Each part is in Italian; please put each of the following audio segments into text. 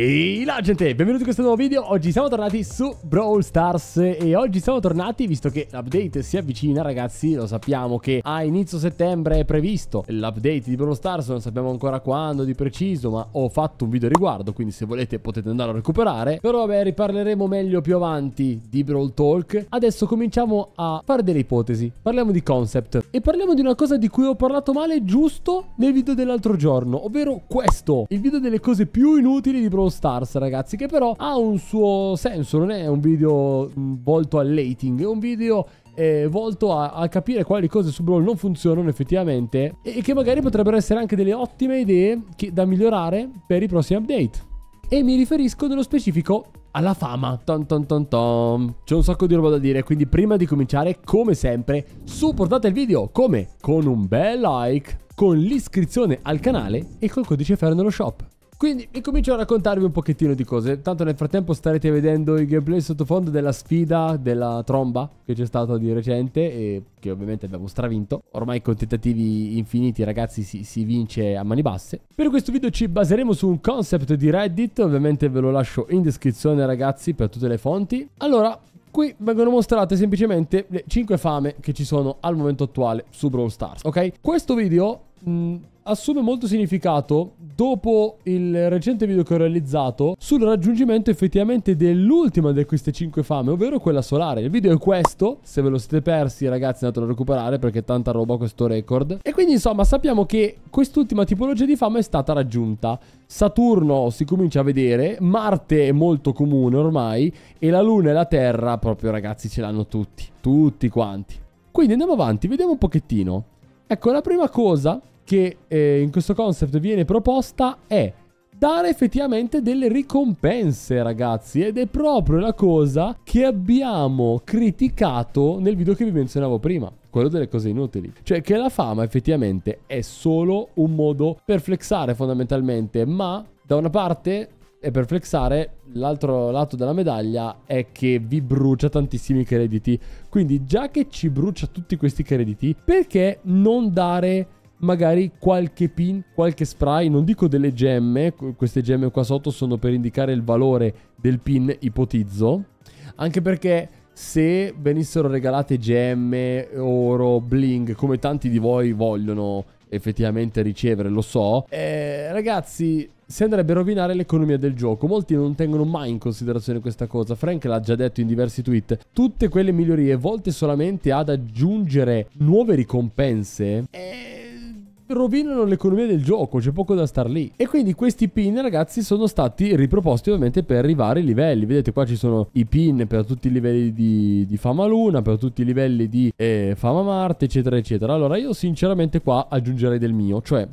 Ehi la gente, benvenuti in questo nuovo video, oggi siamo tornati su Brawl Stars e oggi siamo tornati visto che l'update si avvicina ragazzi, lo sappiamo che a inizio settembre è previsto l'update di Brawl Stars, non sappiamo ancora quando di preciso ma ho fatto un video a riguardo quindi se volete potete andare a recuperare, però vabbè riparleremo meglio più avanti di Brawl Talk, adesso cominciamo a fare delle ipotesi, parliamo di concept. E parliamo di una cosa di cui ho parlato male giusto nel video dell'altro giorno, ovvero questo, il video delle cose più inutili di Brawl Stars, ragazzi, che però ha un suo senso, non è un video mm, volto al lating, è un video eh, volto a, a, capire quali cose su Brawl non funzionano effettivamente e che magari potrebbero essere anche delle ottime idee che, da migliorare per i prossimi update. E mi riferisco nello specifico alla fama. Ton ton ton ton. C'è un sacco di roba da dire, quindi prima di cominciare, come sempre, supportate il video. Come? Con un bel like, con l'iscrizione al canale e col codice FER nello shop. Quindi incomincio a raccontarvi un pochettino di cose. Tanto nel frattempo starete vedendo i gameplay sottofondo della sfida della tromba che c'è stata di recente e che ovviamente abbiamo stravinto. Ormai con tentativi infiniti ragazzi si, si vince a mani basse. Per questo video ci baseremo su un concept di Reddit, ovviamente ve lo lascio in descrizione ragazzi per tutte le fonti. Allora, Qui vengono mostrate semplicemente le 5 fame che ci sono al momento attuale su Brawl Stars, ok? Questo video mh, assume molto significato dopo il recente video che ho realizzato sul raggiungimento effettivamente dell'ultima di queste 5 fame, ovvero quella solare. Il video è questo, se ve lo siete persi ragazzi andatelo a recuperare perché è tanta roba questo record. E quindi insomma sappiamo che quest'ultima tipologia di fame è stata raggiunta. Saturno si comincia a vedere, Marte è molto comune ormai e la Luna e la Terra proprio ragazzi ce l'hanno tutti, tutti quanti. Quindi andiamo avanti, vediamo un pochettino. Ecco, la prima cosa che eh, in questo concept viene proposta è dare effettivamente delle ricompense, ragazzi. Ed è proprio la cosa che abbiamo criticato nel video che vi menzionavo prima. Quello delle cose inutili. Cioè che la fama effettivamente è solo un modo per flexare fondamentalmente. Ma da una parte e per flexare, l'altro lato della medaglia è che vi brucia tantissimi crediti. Quindi, già che ci brucia tutti questi crediti, perché non dare magari qualche pin, qualche spray, non dico delle gemme, queste gemme qua sotto sono per indicare il valore del pin, ipotizzo, anche perché se venissero regalate gemme, oro, bling, come tanti di voi vogliono effettivamente ricevere, lo so, eh, ragazzi, si andrebbe a rovinare l'economia del gioco. Molti non tengono mai in considerazione questa cosa. Frank l'ha già detto in diversi tweet. Tutte quelle migliorie volte solamente ad aggiungere nuove ricompense. Eh rovinano l'economia del gioco, c'è poco da star lì. E quindi questi pin, ragazzi, sono stati riproposti ovviamente per i vari livelli. Vedete qua ci sono i pin per tutti i livelli di, di Fama Luna, per tutti i livelli di eh, Fama Marte, eccetera, eccetera. Allora io sinceramente qua aggiungerei del mio, cioè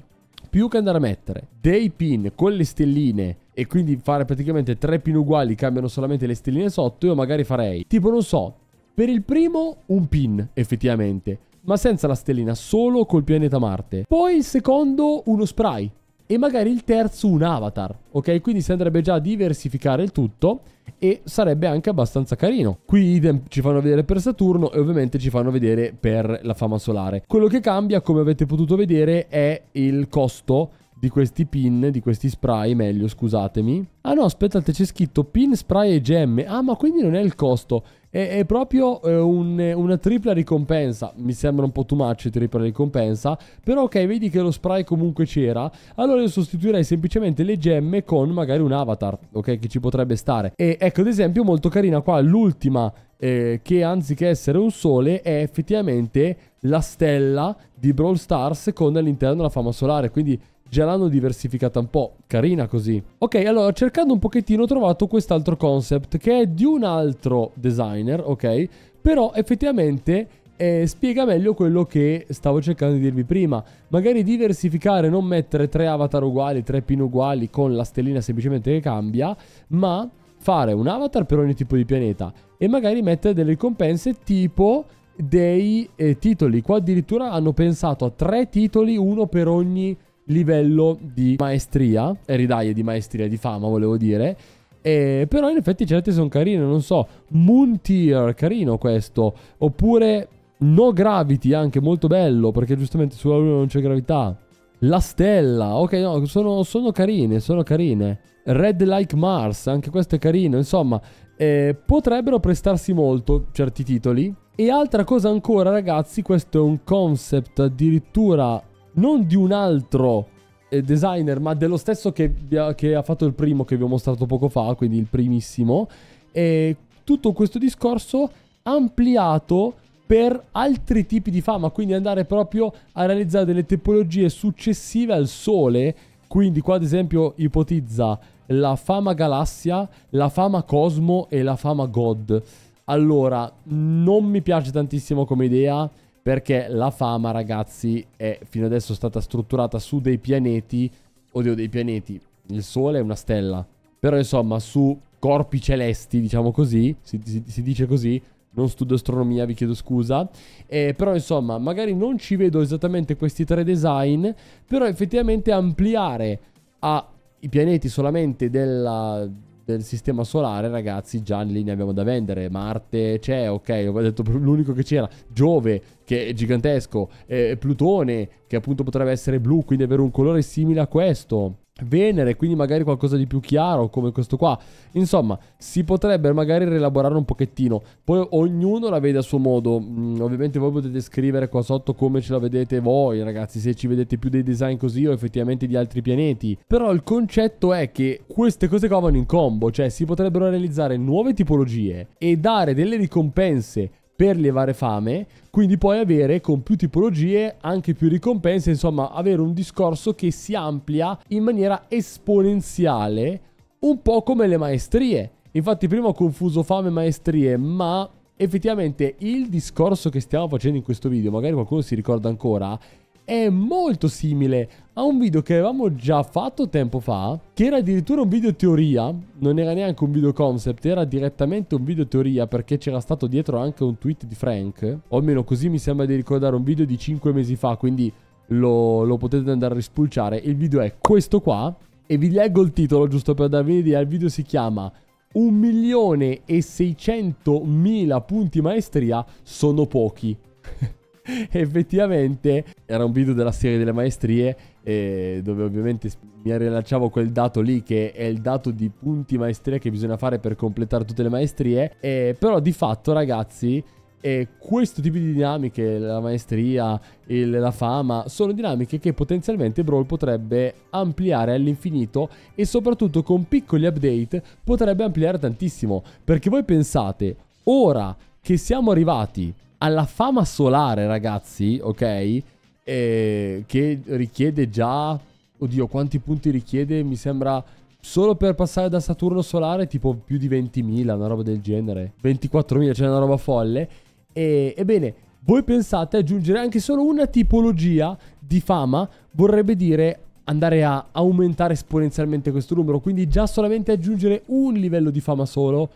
più che andare a mettere dei pin con le stelline e quindi fare praticamente tre pin uguali, cambiano solamente le stelline sotto, io magari farei, tipo non so, per il primo un pin effettivamente, ma senza la stellina, solo col pianeta Marte. Poi il secondo uno spray e magari il terzo un avatar, ok? Quindi si andrebbe già a diversificare il tutto e sarebbe anche abbastanza carino. Qui idem ci fanno vedere per Saturno e ovviamente ci fanno vedere per la fama solare. Quello che cambia, come avete potuto vedere, è il costo di questi pin, di questi spray, meglio, scusatemi. Ah no, aspettate, c'è scritto pin, spray e gemme. Ah, ma quindi non è il costo, è, è proprio eh, un, una tripla ricompensa. Mi sembra un po' too much tripla ricompensa, però ok, vedi che lo spray comunque c'era. Allora io sostituirei semplicemente le gemme con magari un avatar, ok, che ci potrebbe stare. E ecco, ad esempio, molto carina qua l'ultima eh, che anziché essere un sole è effettivamente la stella di Brawl Stars con all'interno la fama solare. Quindi già l'hanno diversificata un po', carina così. Ok, allora cercando un pochettino ho trovato quest'altro concept che è di un altro designer, ok? Però effettivamente eh, spiega meglio quello che stavo cercando di dirvi prima. Magari diversificare, non mettere tre avatar uguali, tre pin uguali con la stellina semplicemente che cambia, ma fare un avatar per ogni tipo di pianeta e magari mettere delle ricompense tipo dei eh, titoli. Qua addirittura hanno pensato a tre titoli, uno per ogni livello di maestria, e ridaglie di maestria, di fama volevo dire. E, però in effetti certe sono carine, non so, Moon Tier, carino questo, oppure No Gravity, anche molto bello, perché giustamente sulla Luna non c'è gravità. La stella, ok, no, sono, sono carine, sono carine. Red Like Mars, anche questo è carino, insomma, eh, potrebbero prestarsi molto certi titoli. E altra cosa ancora, ragazzi, questo è un concept addirittura non di un altro eh, designer, ma dello stesso che, che, ha fatto il primo che vi ho mostrato poco fa, quindi il primissimo. E tutto questo discorso ampliato per altri tipi di fama, quindi andare proprio a realizzare delle tipologie successive al Sole. Quindi qua ad esempio ipotizza la fama galassia, la fama cosmo e la fama god. Allora, non mi piace tantissimo come idea perché la fama, ragazzi, è fino adesso stata strutturata su dei pianeti, oddio dei pianeti, il Sole è una stella, però insomma su corpi celesti, diciamo così, si, si, si dice così, non studio astronomia, vi chiedo scusa. Eh, però insomma, magari non ci vedo esattamente questi tre design, però effettivamente ampliare ai pianeti solamente della, del sistema solare, ragazzi, già lì ne abbiamo da vendere. Marte c'è, ok, ho detto l'unico che c'era. Giove, che è gigantesco. Eh, Plutone, che appunto potrebbe essere blu, quindi avere un colore simile a questo. Venere, quindi magari qualcosa di più chiaro come questo qua. Insomma, si potrebbe magari rielaborare un pochettino. Poi ognuno la vede a suo modo. Mm, ovviamente voi potete scrivere qua sotto come ce la vedete voi, ragazzi, se ci vedete più dei design così o effettivamente di altri pianeti. Però il concetto è che queste cose qua vanno in combo, cioè si potrebbero realizzare nuove tipologie e dare delle ricompense per levare fame, quindi poi avere con più tipologie anche più ricompense, insomma avere un discorso che si amplia in maniera esponenziale, un po' come le maestrie. Infatti prima ho confuso fame e maestrie, ma effettivamente il discorso che stiamo facendo in questo video, magari qualcuno si ricorda ancora, è molto simile a un video che avevamo già fatto tempo fa, che era addirittura un video teoria, non era neanche un video concept, era direttamente un video teoria perché c'era stato dietro anche un tweet di Frank, o almeno così mi sembra di ricordare un video di 5 mesi fa, quindi lo, lo potete andare a rispulciare. Il video è questo qua, e vi leggo il titolo giusto per darvi un'idea, il video si chiama 1 milione e 600 mila punti maestria sono pochi. effettivamente era un video della serie delle maestrie eh, dove ovviamente mi rilasciavo quel dato lì che è il dato di punti maestria che bisogna fare per completare tutte le maestrie eh, però di fatto ragazzi e questo tipo di dinamiche, la maestria, il, la fama, sono dinamiche che potenzialmente Brawl potrebbe ampliare all'infinito e soprattutto con piccoli update potrebbe ampliare tantissimo. Perché voi pensate, ora che siamo arrivati alla fama solare, ragazzi, ok? Eh, che richiede già... Oddio, quanti punti richiede? Mi sembra... Solo per passare da Saturno solare tipo più di 20.000, una roba del genere. 24.000, cioè una roba folle. E, ebbene, voi pensate aggiungere anche solo una tipologia di fama vorrebbe dire andare a aumentare esponenzialmente questo numero. Quindi già solamente aggiungere un livello di fama solo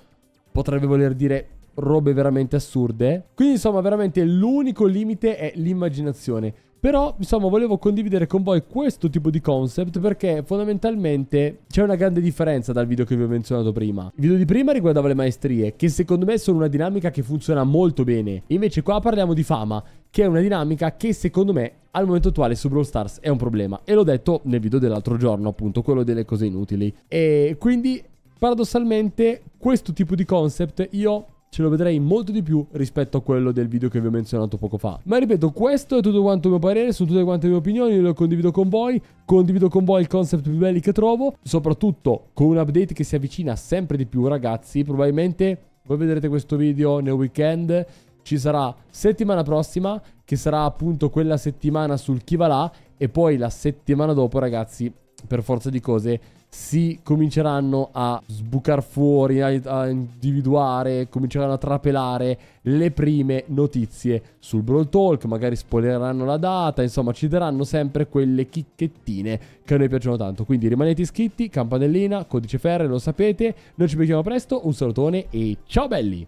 potrebbe voler dire robe veramente assurde. Quindi insomma veramente l'unico limite è l'immaginazione. Però, insomma, volevo condividere con voi questo tipo di concept perché fondamentalmente c'è una grande differenza dal video che vi ho menzionato prima. Il video di prima riguardava le maestrie, che secondo me sono una dinamica che funziona molto bene. Invece qua parliamo di fama, che è una dinamica che secondo me al momento attuale su Brawl Stars è un problema. E l'ho detto nel video dell'altro giorno, appunto, quello delle cose inutili. E quindi, paradossalmente, questo tipo di concept io ce lo vedrei molto di più rispetto a quello del video che vi ho menzionato poco fa. Ma ripeto, questo è tutto quanto il mio parere, sono tutte quante le mie opinioni, lo condivido con voi, condivido con voi il concept più belli che trovo, soprattutto con un update che si avvicina sempre di più ragazzi, probabilmente voi vedrete questo video nel weekend, ci sarà settimana prossima, che sarà appunto quella settimana sul chi va là, e poi la settimana dopo ragazzi, per forza di cose, si cominceranno a sbucar fuori, a, a, individuare, cominceranno a trapelare le prime notizie sul Brawl Talk, magari spoileranno la data, insomma ci daranno sempre quelle chicchettine che a noi piacciono tanto. Quindi rimanete iscritti, campanellina, codice ferre, lo sapete, noi ci becchiamo presto, un salutone e ciao belli!